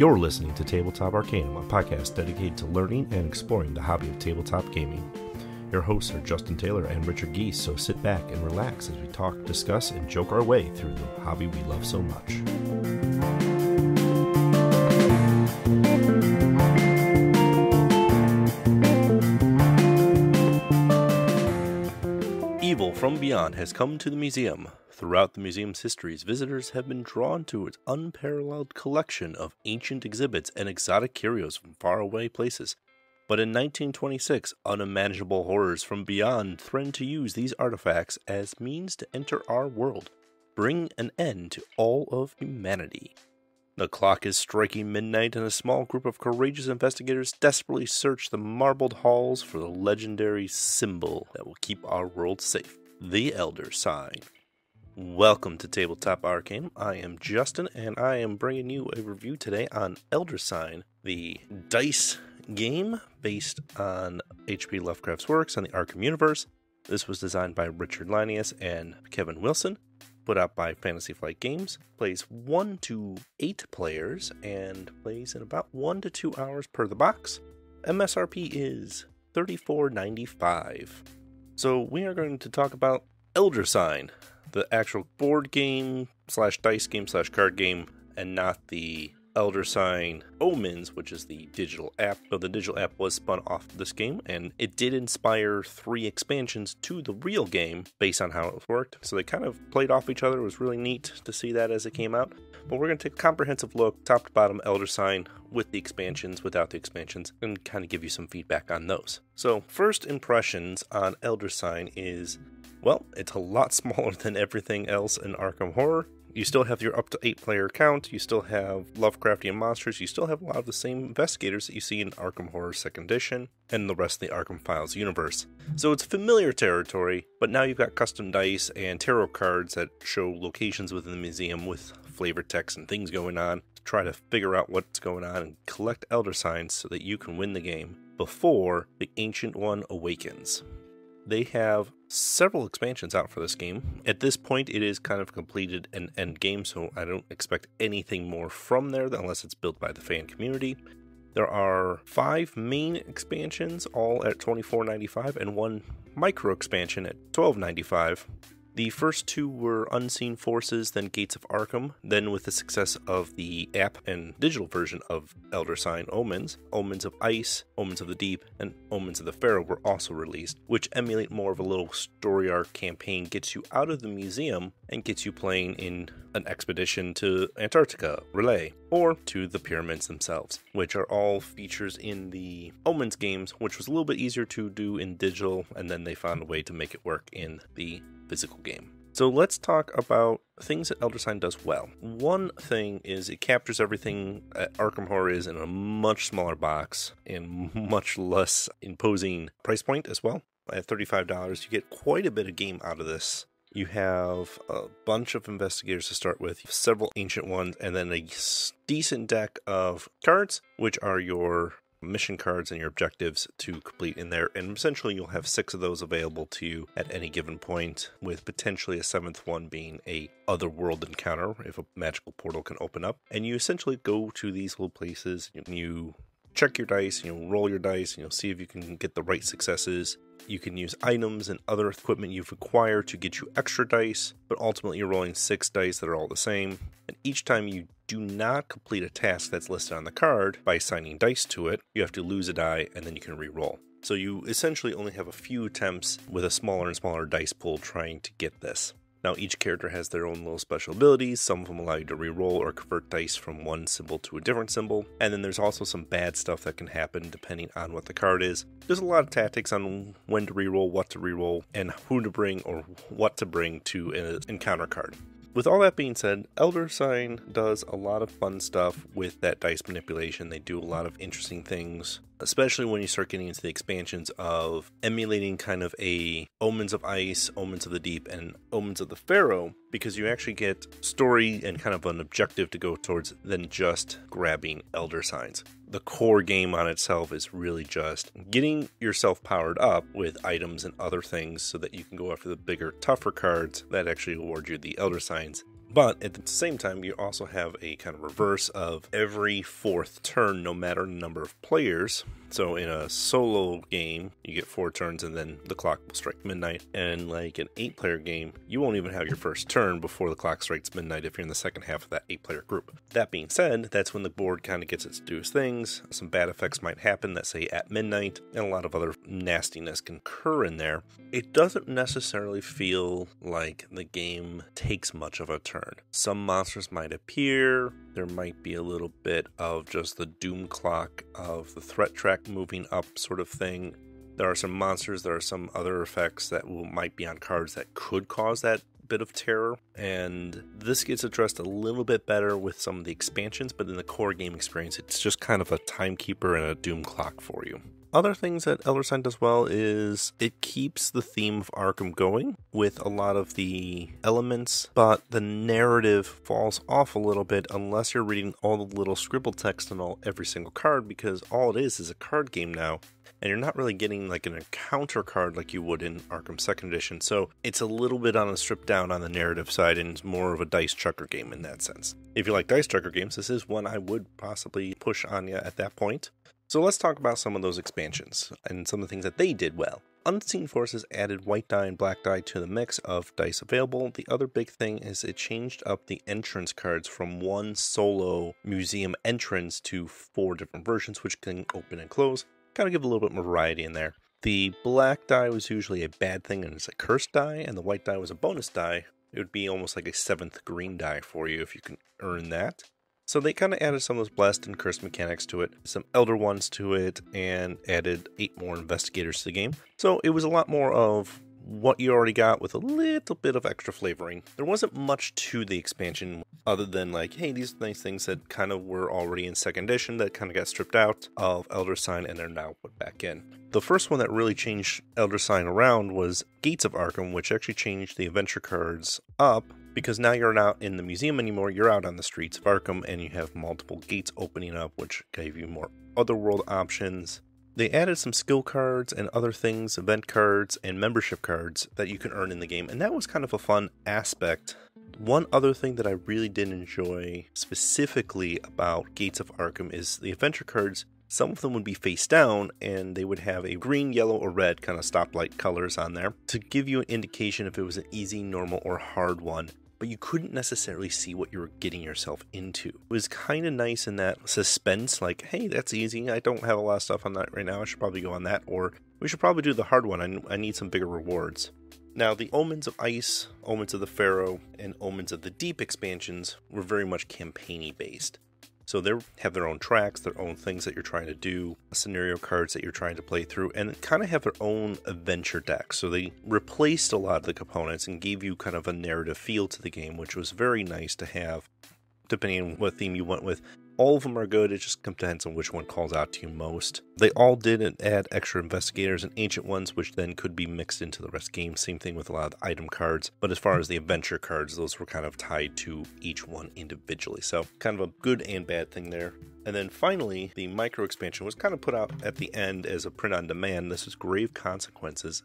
You're listening to Tabletop Arcanum, a podcast dedicated to learning and exploring the hobby of tabletop gaming. Your hosts are Justin Taylor and Richard Giese, so sit back and relax as we talk, discuss, and joke our way through the hobby we love so much. Evil from Beyond has come to the museum. Throughout the museum's histories, visitors have been drawn to its unparalleled collection of ancient exhibits and exotic curios from faraway places. But in 1926, unimaginable horrors from beyond threatened to use these artifacts as means to enter our world, bring an end to all of humanity. The clock is striking midnight, and a small group of courageous investigators desperately search the marbled halls for the legendary symbol that will keep our world safe the Elder Sign. Welcome to Tabletop Arcanum. I am Justin, and I am bringing you a review today on Elder Sign, the dice game based on H.P. Lovecraft's works on the Arkham universe. This was designed by Richard Launius and Kevin Wilson put out by Fantasy Flight Games. Plays 1 to 8 players and plays in about 1 to 2 hours per the box. MSRP is $34.95. So we are going to talk about Elder Sign, the actual board game slash dice game slash card game, and not the Elder Sign Omens, which is the digital app. So the digital app was spun off this game, and it did inspire three expansions to the real game based on how it worked. So they kind of played off each other. It was really neat to see that as it came out. But we're going to take a comprehensive look, top to bottom, Elder Sign with the expansions, without the expansions, and kind of give you some feedback on those. So, first impressions on Elder Sign is well, it's a lot smaller than everything else in Arkham Horror. You still have your up to eight player count, you still have Lovecraftian monsters, you still have a lot of the same investigators that you see in Arkham Horror 2nd Edition and the rest of the Arkham Files universe. So it's familiar territory, but now you've got custom dice and tarot cards that show locations within the museum with flavor text and things going on. To try to figure out what's going on and collect Elder Signs so that you can win the game before the Ancient One awakens. They have several expansions out for this game. At this point, it is kind of completed an end game, so I don't expect anything more from there unless it's built by the fan community. There are five main expansions, all at $24.95, and one micro expansion at $12.95. The first two were Unseen Forces, then Gates of Arkham. Then, with the success of the app and digital version of Elder Sign Omens, Omens of Ice, Omens of the Deep, and Omens of the Pharaoh were also released, which emulate more of a little story arc campaign, gets you out of the museum and gets you playing in an expedition to Antarctica, R'lyeh, or to the pyramids themselves, which are all features in the Omens games, which was a little bit easier to do in digital, and then they found a way to make it work in the physical game. So let's talk about things that Elder Sign does well. One thing is it captures everything Arkham Horror is in a much smaller box and much less imposing price point as well. At $35, you get quite a bit of game out of this. You have a bunch of investigators to start with, several ancient ones, and then a decent deck of cards, which are your mission cards and your objectives to complete in there. And essentially, you'll have six of those available to you at any given point, with potentially a seventh one being a other world encounter if a magical portal can open up. And you essentially go to these little places and you check your dice, and you know, roll your dice, and you know, see if you can get the right successes. You can use items and other equipment you've acquired to get you extra dice, but ultimately you're rolling six dice that are all the same. And each time you do not complete a task that's listed on the card by assigning dice to it, you have to lose a die and then you can re-roll. So you essentially only have a few attempts with a smaller and smaller dice pool trying to get this. Now, each character has their own little special abilities. Some of them allow you to reroll or convert dice from one symbol to a different symbol. And then there's also some bad stuff that can happen depending on what the card is. There's a lot of tactics on when to reroll, what to reroll, and who to bring or what to bring to an encounter card. With all that being said, Elder Sign does a lot of fun stuff with that dice manipulation. They do a lot of interesting things, especially when you start getting into the expansions of emulating kind of a Omens of Ice, Omens of the Deep, and Omens of the Pharaoh, because you actually get story and kind of an objective to go towards than just grabbing Elder Signs the core game on itself is really just getting yourself powered up with items and other things so that you can go after the bigger, tougher cards that actually award you the Elder Signs But at the same time, you also have a kind of reverse of every fourth turn, no matter the number of players. So in a solo game, you get four turns and then the clock will strike midnight. And like an eight player game, you won't even have your first turn before the clock strikes midnight if you're in the second half of that eight player group. That being said, that's when the board kind of gets its its things. Some bad effects might happen that say at midnight, and a lot of other nastiness can occur in there. It doesn't necessarily feel like the game takes much of a turn. Some monsters might appear, there might be a little bit of just the doom clock of the threat track moving up sort of thing. There are some monsters, there are some other effects that will, might be on cards that could cause that bit of terror. And this gets addressed a little bit better with some of the expansions, but in the core game experience, it's just kind of a timekeeper and a doom clock for you. Other things that Elder Sign does well is it keeps the theme of Arkham going with a lot of the elements, but the narrative falls off a little bit unless you're reading all the little scribble text on all every single card because all it is is a card game now and you're not really getting like an encounter card like you would in Arkham Second Edition. So it's a little bit on a strip down on the narrative side and it's more of a dice chucker game in that sense. If you like dice chucker games, this is one I would possibly push on you at that point. So let's talk about some of those expansions and some of the things that they did well. Unseen Forces added white die and black die to the mix of dice available. The other big thing is it changed up the entrance cards from one solo museum entrance to four different versions, which can open and close. Kind of give a little bit more variety in there. The black die was usually a bad thing and it's a cursed die, and the white die was a bonus die. It would be almost like a seventh green die for you if you can earn that. So they kind of added some of those blessed and cursed mechanics to it, some elder ones to it, and added eight more investigators to the game. So it was a lot more of what you already got with a little bit of extra flavoring. There wasn't much to the expansion other than like, hey, these nice things that kind of were already in second edition that kind of got stripped out of Elder Sign and they're now put back in. The first one that really changed Elder Sign around was Gates of Arkham, which actually changed the adventure cards up because now you're not in the museum anymore, you're out on the streets of Arkham and you have multiple gates opening up, which gave you more otherworld options. They added some skill cards and other things, event cards and membership cards that you can earn in the game, and that was kind of a fun aspect. One other thing that I really did enjoy specifically about Gates of Arkham is the adventure cards some of them would be face down and they would have a green, yellow, or red kind of stoplight colors on there to give you an indication if it was an easy, normal, or hard one. But you couldn't necessarily see what you were getting yourself into. It was kind of nice in that suspense, like, hey, that's easy. I don't have a lot of stuff on that right now. I should probably go on that. Or we should probably do the hard one. I, need some bigger rewards. Now, the Omens of Ice, Omens of the Pharaoh, and Omens of the Deep expansions were very much campaigny based. So they have their own tracks, their own things that you're trying to do, scenario cards that you're trying to play through, and kind of have their own adventure deck. So they replaced a lot of the components and gave you kind of a narrative feel to the game, which was very nice to have, depending on what theme you went with all of them are good. It just depends on which one calls out to you most. They all did add extra investigators and ancient ones, which then could be mixed into the rest game. Same thing with a lot of the item cards. But as far as the adventure cards, those were kind of tied to each one individually. So kind of a good and bad thing there. And then finally, the micro expansion was kind of put out at the end as a print on demand. This is Grave Consequences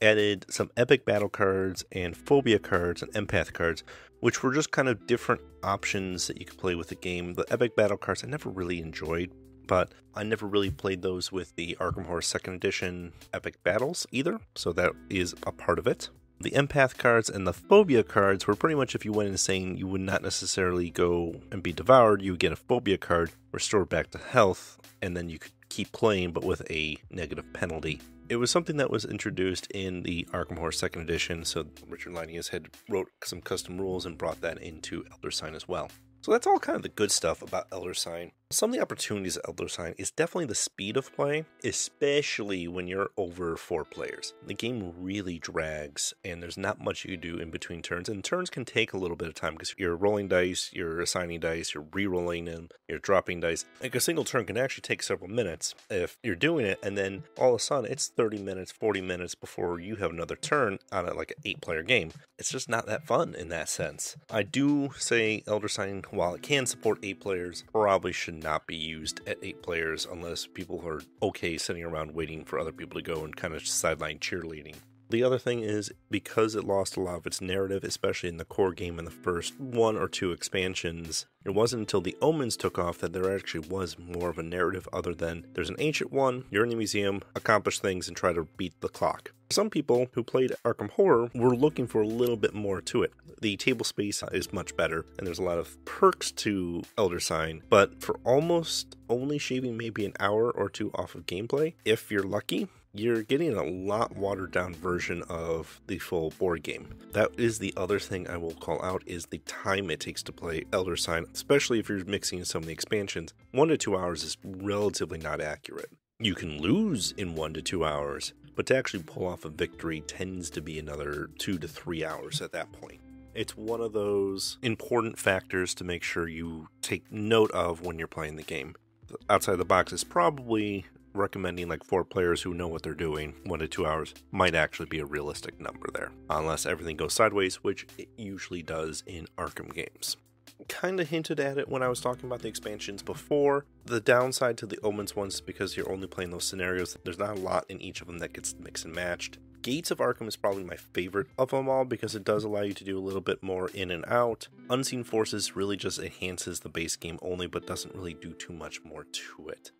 added some epic battle cards and phobia cards and empath cards, which were just kind of different options that you could play with the game. The epic battle cards I never really enjoyed, but I never really played those with the Arkham Horror Second Edition epic battles either, so that is a part of it. The empath cards and the phobia cards were pretty much if you went insane, you would not necessarily go and be devoured. You would get a phobia card, restored back to health, and then you could keep playing but with a negative penalty it was something that was introduced in the Arkham Horror Second Edition, so Richard Launius had wrote some custom rules and brought that into Elder Sign as well. So that's all kind of the good stuff about Elder Sign. Some of the opportunities of Elder Sign is definitely the speed of play, especially when you're over four players. The game really drags, and there's not much you can do in between turns, and turns can take a little bit of time because you're rolling dice, you're assigning dice, you're re-rolling them, you're dropping dice. Like a single turn can actually take several minutes if you're doing it, and then all of a sudden it's 30 minutes, 40 minutes before you have another turn on a, like an eight-player game. It's just not that fun in that sense. I do say Elder Sign while it can support eight players, probably should not be used at eight players unless people are okay sitting around waiting for other people to go and kind of sideline cheerleading. The other thing is because it lost a lot of its narrative, especially in the core game in the first one or two expansions, it wasn't until the Omens took off that there actually was more of a narrative other than there's an ancient one, you're in the museum, accomplish things, and try to beat the clock. Some people who played Arkham Horror were looking for a little bit more to it. The table space is much better, and there's a lot of perks to Elder Sign, but for almost only shaving maybe an hour or two off of gameplay, if you're lucky, you're getting a lot watered down version of the full board game. That is the other thing I will call out is the time it takes to play Elder Sign, especially if you're mixing some of the expansions. 1 to 2 hours is relatively not accurate. You can lose in 1 to 2 hours, but to actually pull off a victory tends to be another 2 to 3 hours at that point. It's one of those important factors to make sure you take note of when you're playing the game outside the box is probably recommending like four players who know what they're doing, one to two hours, might actually be a realistic number there, unless everything goes sideways, which it usually does in Arkham games. Kind of hinted at it when I was talking about the expansions before. The downside to the Omens ones is because you're only playing those scenarios, there's not a lot in each of them that gets mixed and matched. Gates of Arkham is probably my favorite of them all because it does allow you to do a little bit more in and out. Unseen Forces really just enhances the base game only, but doesn't really do too much more to it.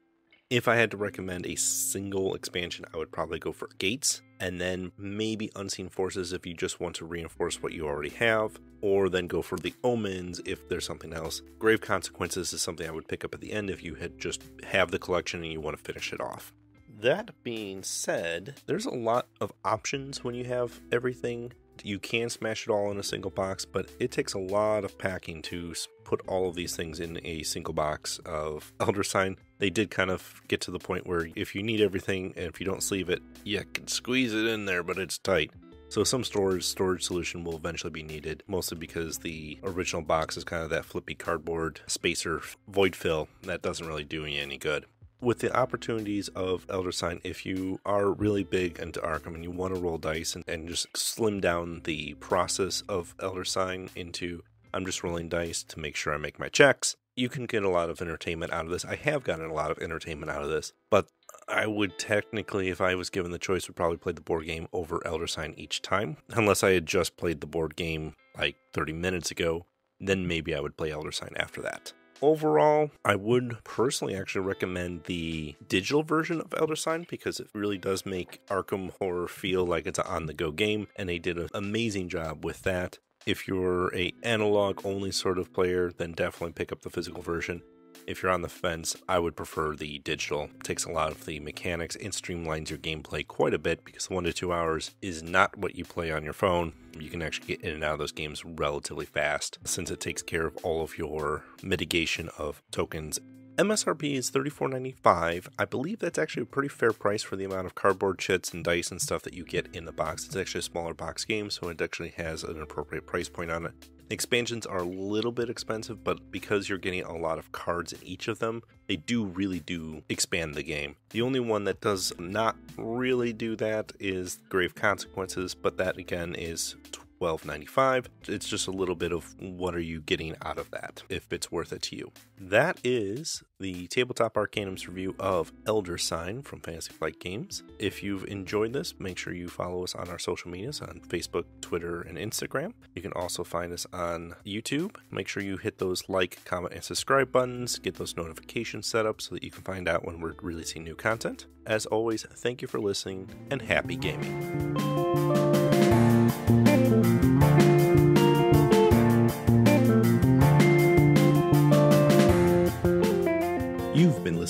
If I had to recommend a single expansion, I would probably go for Gates, and then maybe Unseen Forces if you just want to reinforce what you already have, or then go for the Omens if there's something else. Grave Consequences is something I would pick up at the end if you had just have the collection and you want to finish it off. That being said, there's a lot of options when you have everything you can smash it all in a single box, but it takes a lot of packing to put all of these things in a single box of Elder Sign. They did kind of get to the point where if you need everything and if you don't sleeve it, you can squeeze it in there, but it's tight. So some storage storage solution will eventually be needed, mostly because the original box is kind of that flippy cardboard spacer void fill that doesn't really do you any good with the opportunities of Elder Sign, if you are really big into Arkham and you want to roll dice and, and just slim down the process of Elder Sign into I'm just rolling dice to make sure I make my checks, you can get a lot of entertainment out of this. I have gotten a lot of entertainment out of this, but I would technically, if I was given the choice, would probably play the board game over Elder Sign each time, unless I had just played the board game like 30 minutes ago. Then maybe I would play Elder Sign after that. Overall, I would personally actually recommend the digital version of Elder Sign because it really does make Arkham Horror feel like it's an on-the-go game, and they did an amazing job with that. If you're a analog only sort of player, then definitely pick up the physical version. If you're on the fence, I would prefer the digital. It takes a lot of the mechanics and streamlines your gameplay quite a bit because one to two hours is not what you play on your phone. You can actually get in and out of those games relatively fast since it takes care of all of your mitigation of tokens MSRP is $34.95. I believe that's actually a pretty fair price for the amount of cardboard chits and dice and stuff that you get in the box. It's actually a smaller box game, so it actually has an appropriate price point on it. The expansions are a little bit expensive, but because you're getting a lot of cards in each of them, they do really do expand the game. The only one that does not really do that is Grave Consequences, but that again is $12.95. It's just a little bit of what are you getting out of that, if it's worth it to you. That is the Tabletop Arcanum's review of Elder Sign from Fantasy Flight Games. If you've enjoyed this, make sure you follow us on our social medias on Facebook, Twitter, and Instagram. You can also find us on YouTube. Make sure you hit those like, comment, and subscribe buttons, get those notifications set up so that you can find out when we're releasing new content. As always, thank you for listening and happy gaming.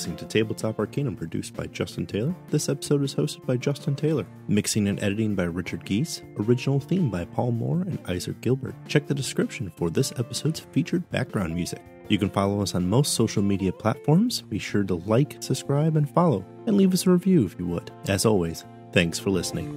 Listening to Tabletop Arcanum produced by Justin Taylor. This episode is hosted by Justin Taylor. Mixing and editing by Richard Giese. Original theme by Paul Moore and Isaac Gilbert. Check the description for this episode's featured background music. You can follow us on most social media platforms. Be sure to like, subscribe, and follow, and leave us a review if you would. As always, thanks for listening.